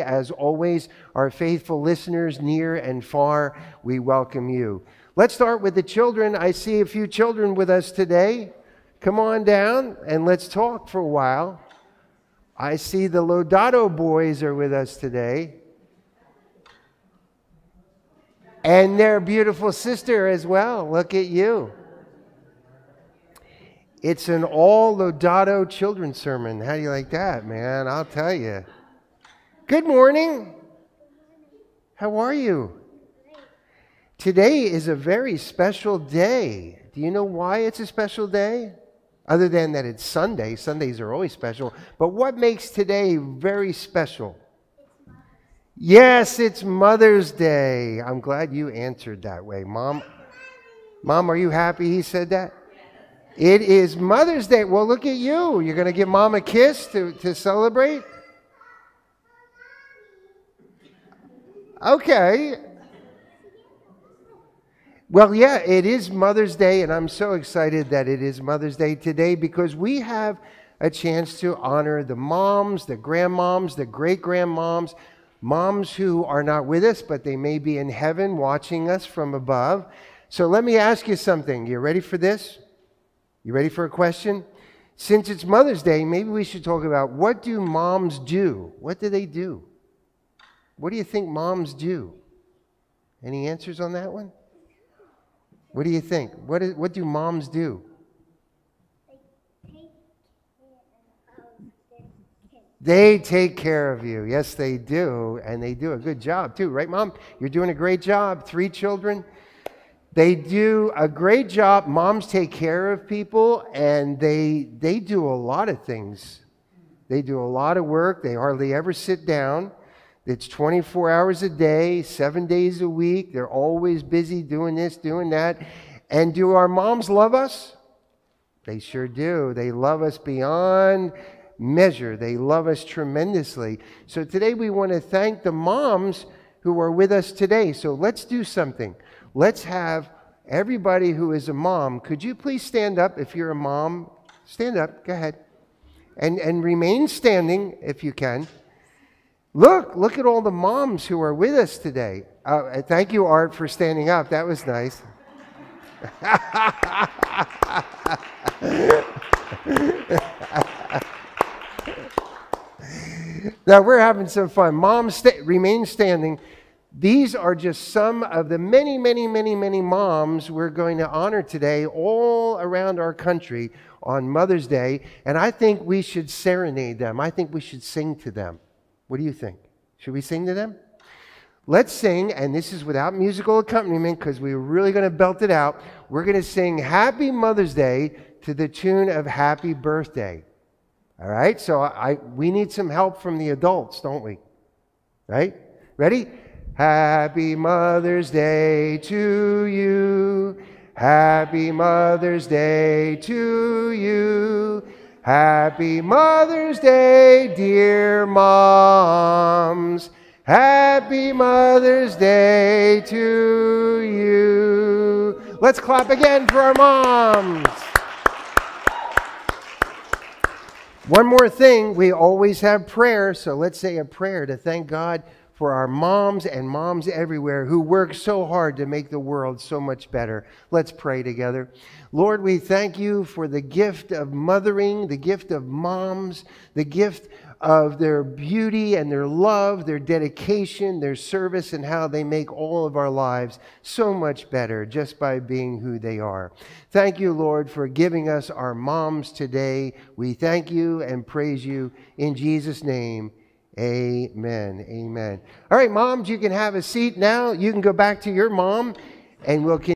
As always, our faithful listeners near and far, we welcome you. Let's start with the children. I see a few children with us today. Come on down and let's talk for a while. I see the Lodato boys are with us today. And their beautiful sister as well. Look at you. It's an all Lodato children's sermon. How do you like that, man? I'll tell you. Good morning. How are you? Today is a very special day. Do you know why it's a special day? Other than that it's Sunday. Sundays are always special. But what makes today very special? Yes, it's Mother's Day. I'm glad you answered that way. Mom, Mom, are you happy he said that? It is Mother's Day. Well, look at you. You're going to give Mom a kiss to, to celebrate? Okay. Well, yeah, it is Mother's Day, and I'm so excited that it is Mother's Day today because we have a chance to honor the moms, the grandmoms, the great grandmoms, moms who are not with us, but they may be in heaven watching us from above. So let me ask you something. You ready for this? You ready for a question? Since it's Mother's Day, maybe we should talk about what do moms do? What do they do? What do you think moms do? Any answers on that one? What do you think? What, is, what do moms do? They take care of you. Yes, they do. And they do a good job, too. Right, Mom? You're doing a great job. Three children. They do a great job. Moms take care of people, and they, they do a lot of things. They do a lot of work. They hardly ever sit down. It's 24 hours a day, seven days a week. They're always busy doing this, doing that. And do our moms love us? They sure do. They love us beyond measure. They love us tremendously. So today we want to thank the moms who are with us today. So let's do something. Let's have everybody who is a mom, could you please stand up if you're a mom? Stand up, go ahead. And, and remain standing if you can. Look, look at all the moms who are with us today. Uh, thank you, Art, for standing up. That was nice. now we're having some fun. Moms, sta- remain standing. These are just some of the many, many, many, many moms we're going to honor today all around our country on Mother's Day. And I think we should serenade them. I think we should sing to them. What do you think? Should we sing to them? Let's sing, and this is without musical accompaniment because we're really going to belt it out. We're going to sing Happy Mother's Day to the tune of Happy Birthday. All right? So I, we need some help from the adults, don't we? Right? Ready? Happy Mother's Day to you. Happy Mother's Day to you. Happy Mother's Day, dear moms. Happy Mother's Day to you. Let's clap again for our moms. One more thing, we always have prayer, so let's say a prayer to thank God for our moms and moms everywhere who work so hard to make the world so much better. Let's pray together. Lord, we thank you for the gift of mothering, the gift of moms, the gift of their beauty and their love, their dedication, their service, and how they make all of our lives so much better just by being who they are. Thank you, Lord, for giving us our moms today. We thank you and praise you in Jesus' name. Amen. Amen. All right, moms, you can have a seat now. You can go back to your mom and we'll continue.